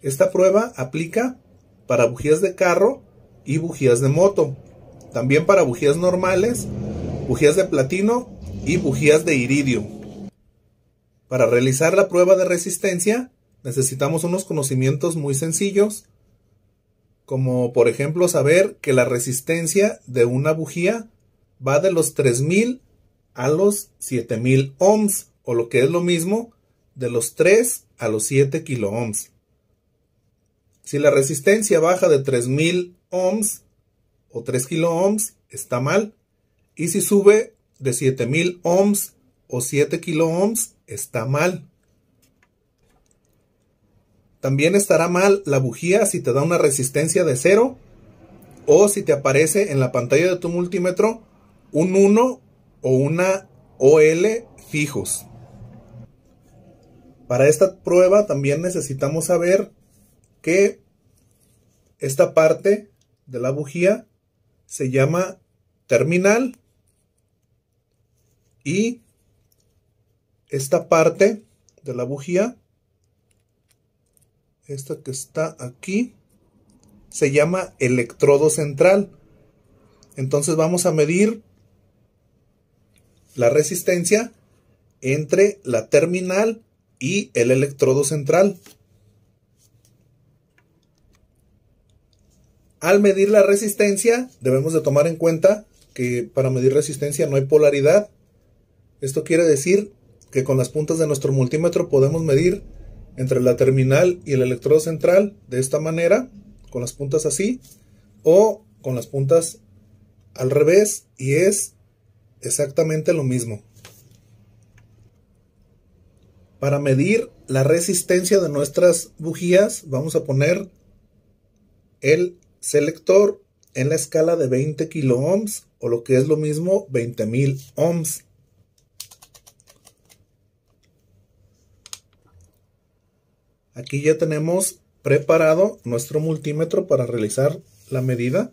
Esta prueba aplica para bujías de carro y bujías de moto. También para bujías normales, bujías de platino y bujías de iridio. Para realizar la prueba de resistencia necesitamos unos conocimientos muy sencillos, como por ejemplo saber que la resistencia de una bujía va de los 3000 a los 7000 ohms, o lo que es lo mismo, de los 3 a los 7 kilo ohms. Si la resistencia baja de 3000 ohms o 3 kilo ohms, está mal. Y si sube de 7000 ohms o 7 kilo ohms, está mal. También estará mal la bujía si te da una resistencia de 0 o si te aparece en la pantalla de tu multímetro un 1 o una OL fijos. Para esta prueba también necesitamos saber que esta parte de la bujía se llama terminal y esta parte de la bujía, esta que está aquí, se llama electrodo central. Entonces vamos a medir la resistencia entre la terminal y el electrodo central. Al medir la resistencia, debemos de tomar en cuenta que para medir resistencia no hay polaridad. Esto quiere decir que con las puntas de nuestro multímetro podemos medir entre la terminal y el electrodo central de esta manera, con las puntas así, o con las puntas al revés, y es exactamente lo mismo. Para medir la resistencia de nuestras bujías, vamos a poner el selector en la escala de 20 kilo ohms o lo que es lo mismo 20.000 ohms. Aquí ya tenemos preparado nuestro multímetro para realizar la medida.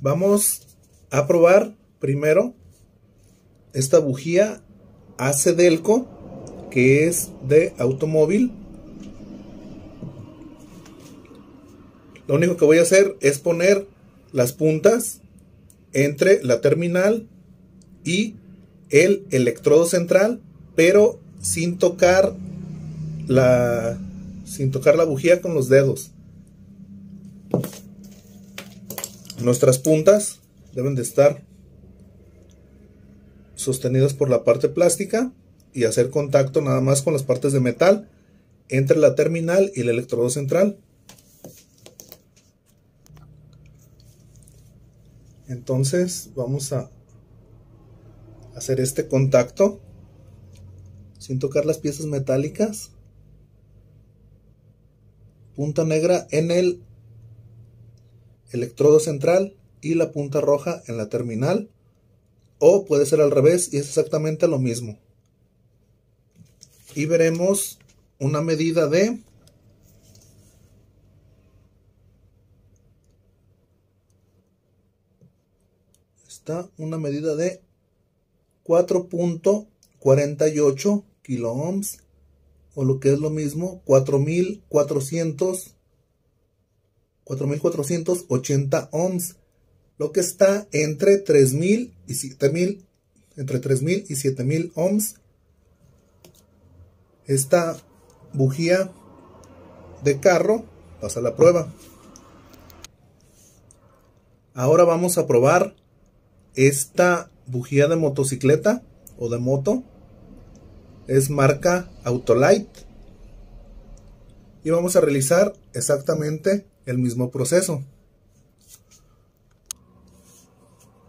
Vamos a probar primero esta bujía Delco que es de automóvil. Lo único que voy a hacer es poner las puntas entre la terminal y el electrodo central, pero sin tocar la sin tocar la bujía con los dedos. Nuestras puntas deben de estar sostenidas por la parte plástica y hacer contacto nada más con las partes de metal entre la terminal y el electrodo central. Entonces vamos a hacer este contacto sin tocar las piezas metálicas. Punta negra en el electrodo central y la punta roja en la terminal. O puede ser al revés y es exactamente lo mismo. Y veremos una medida de está una medida de 4.48 kilo ohms o lo que es lo mismo 4400 4480 ohms lo que está entre 3000 y 7000 entre 3000 y 7000 ohms. Esta bujía de carro pasa la prueba. Ahora vamos a probar esta bujía de motocicleta o de moto es marca Autolite y vamos a realizar exactamente el mismo proceso.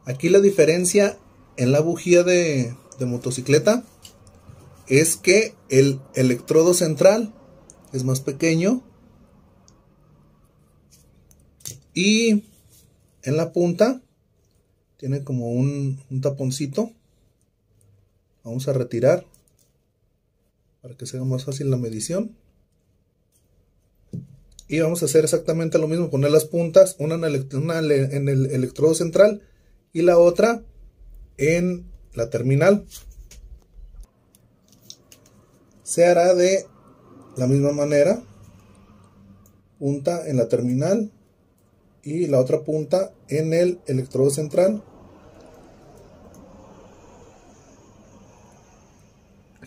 Aquí la diferencia en la bujía de, motocicleta es que el electrodo central es más pequeño y en la punta tiene como un, taponcito. Vamos a retirar para que sea más fácil la medición. Y vamos a hacer exactamente lo mismo, poner las puntas, una en el electrodo central y la otra en la terminal. Se hará de la misma manera, punta en la terminal y la otra punta en el electrodo central.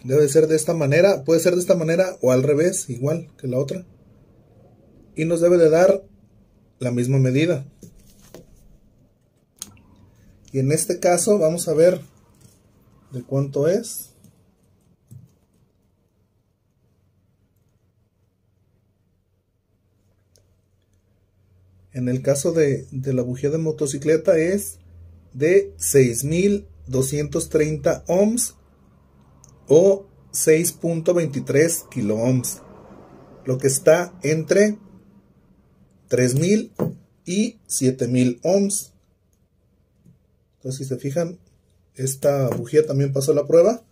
Debe ser de esta manera, puede ser de esta manera o al revés, igual que la otra. Y nos debe de dar la misma medida. Y en este caso vamos a ver de cuánto es. En el caso de, la bujía de motocicleta es de 6230 ohms o 6.23 kilo ohms, lo que está entre 3000 y 7000 ohms. Entonces, si se fijan, esta bujía también pasó la prueba.